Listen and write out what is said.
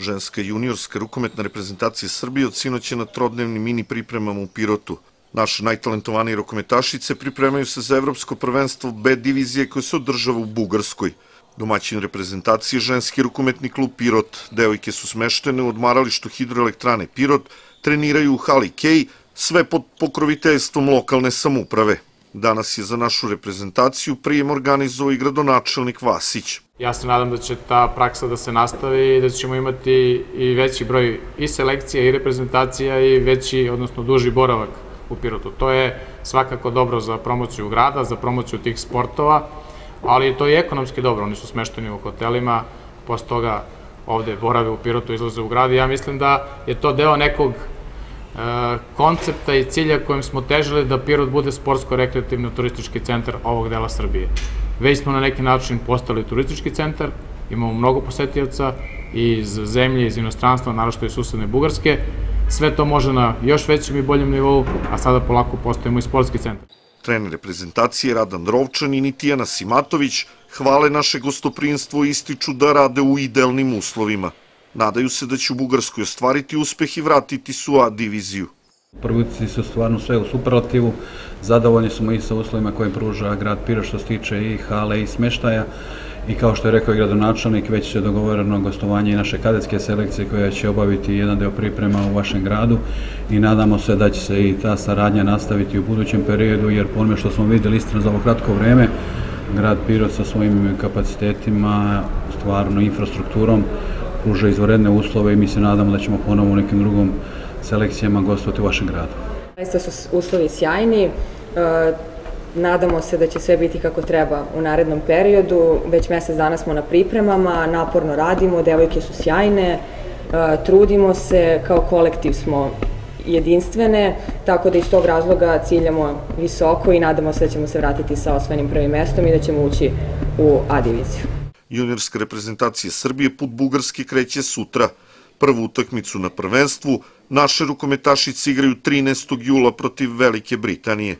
Ženska juniorska rukometna reprezentacija Srbije od sinoć je na trodnevnim mini pripremama u Pirotu. Naše najtalentovanije rukometašice pripremaju se za evropsko prvenstvo B divizije koje se održava u Bugarskoj. Domaćin reprezentacije ženski rukometni klub Pirot. Devojke su smeštene u odmaralištu hidroelektrane Pirot, treniraju u hali Kej, sve pod pokroviteljstvom lokalne samuprave. Danas je za našu reprezentaciju prijem organizovao i gradonačelnik Vasić. Ja se nadam da će ta praksa da se nastavi i da ćemo imati i veći broj i selekcija i reprezentacija i veći, odnosno duži boravak u Pirotu. To je svakako dobro za promociju grada, za promociju tih sportova, ali to je ekonomski dobro. Oni su smešteni u hotelima, posle toga ovde borave u Pirotu, izlaze u grad i ja mislim da je to deo nekog koncepta i cilja kojim smo težili da Pirot bude sportsko-rekreativno-turistički centar ovog dela Srbije. Već smo na neki način postali turistički centar, imamo mnogo posetioca iz zemlje, iz inostranstva, naravno iz susedne Bugarske. Sve to može na još većem i boljem nivou, a sada polako postajemo i sportski centar. Trener reprezentacije Radan Drovčan i Nitijana Simatović hvale naše gostoprinstvo i ističu da rade u idealnim uslovima. Nadaju se da će u Bugarskoj ostvariti uspeh i vratiti su A diviziju. Prvici su stvarno sve u superlativu, zadovoljni smo i sa uslovima koje pruža grad Piro što se tiče i hale i smeštaja. I kao što je rekao i gradonačelnik, već se dogovoreno gostovanje i naše kadetske selekcije koja će obaviti jedan deo priprema u vašem gradu. I nadamo se da će se i ta saradnja nastaviti u budućem periodu jer po onome što smo videli istina za ovo kratko vreme, grad Pirot sa svojim kapacitetima, stvarno infrastrukturom, pruža izvoredne uslove i mi se nadamo da ćemo ponovo u nekim drugom selekcijama gostovati u vašem gradu. Zaista su uslovi sjajni, e, nadamo se da će sve biti kako treba u narednom periodu, već mesec dana smo na pripremama, naporno radimo, devojke su sjajne, e, trudimo se, kao kolektiv smo jedinstvene, tako da iz tog razloga ciljamo visoko i nadamo se da ćemo se vratiti sa osvojenim prvim mestom i da ćemo ući u A diviziju. Juniorska reprezentacija Srbije put Bugarske kreće sutra. Prvu utakmicu na prvenstvu naše rukometašice igraju 13. jula protiv Velike Britanije.